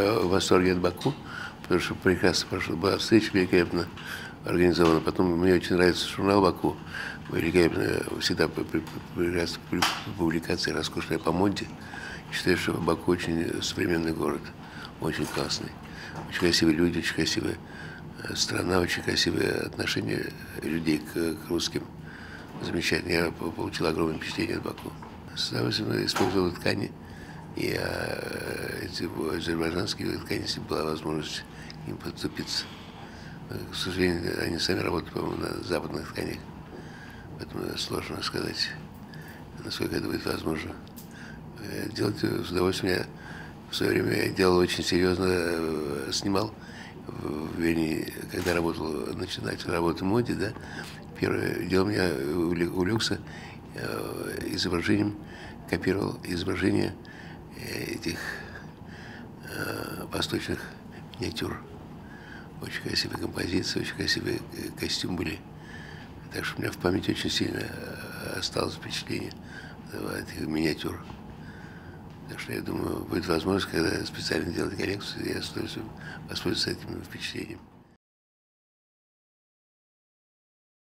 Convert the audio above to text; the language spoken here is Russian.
восторге от Баку, потому что прекрасно прошла, была встреча великолепно организована. Потом мне очень нравится журнал Баку, великолепно, всегда прекрасно публикации роскошная по моде. Считаю, что Баку очень современный город, очень классный. Очень красивые люди, очень красивая э, страна, очень красивое отношение людей к, к русским. Замечательно. Я получил огромное впечатление от Баку. С удовольствием использовал ткани. И эти азербайджанские если была возможность им подступиться. К сожалению, они сами работают, по-моему, на западных тканях. Поэтому сложно сказать, насколько это будет возможно. Э, делать с удовольствием. Я в свое время я делал очень серьезно, э, снимал в Вене, когда работал, начинать работу в моде, да, первое дело меня увлекся э, изображением, копировал изображение этих восточных миниатюр. Очень красивые композиции, очень красивые костюмы были. Так что у меня в памяти очень сильно осталось впечатление этих миниатюр. Так что я думаю, будет возможность, когда специально делать коллекцию, я с удовольствием воспользуюсь этим впечатлением.